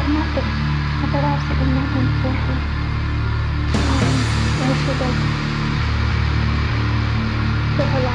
I thought nothing. I thought absolutely nothing for her. Um, where she was. Her laughing.